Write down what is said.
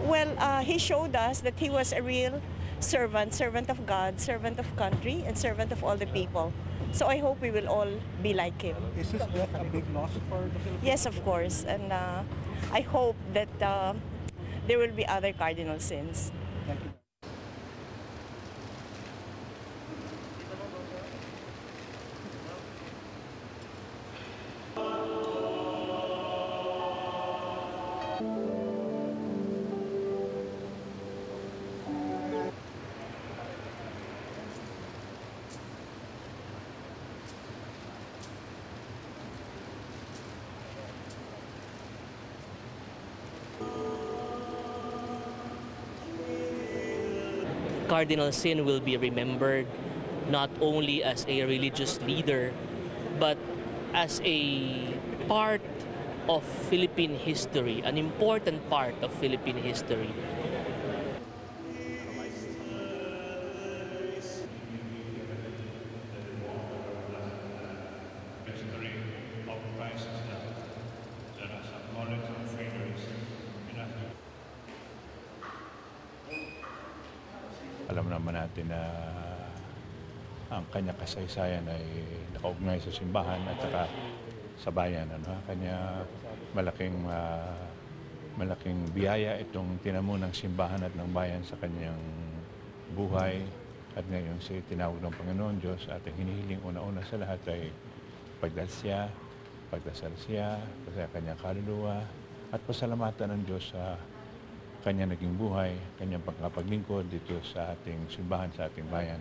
Well, uh, he showed us that he was a real servant, servant of God, servant of country, and servant of all the people. So I hope we will all be like him. Is his death a big loss for the Philippines? Yes, of course. And uh, I hope that uh, there will be other cardinal sins. Thank you. Cardinal Sin will be remembered not only as a religious leader, but as a part of Philippine history, an important part of Philippine history. Alam naman natin na ang kanya kasaysayan ay nakaugnay sa simbahan at saka sa bayan. Ano? Kanya malaking ah, malaking biyaya itong tinamo ng simbahan at ng bayan sa kanyang buhay. At ngayon si tinawag ng Panginoon Diyos at ang hinihiling una-una sa lahat ay pagdasya, pagdasal siya, sa kanyang kaluluwa at pasalamatan ng Diyos sa kanya naging buhay, kanyang pagkapaglingkod dito sa ating simbahan, sa ating bayan.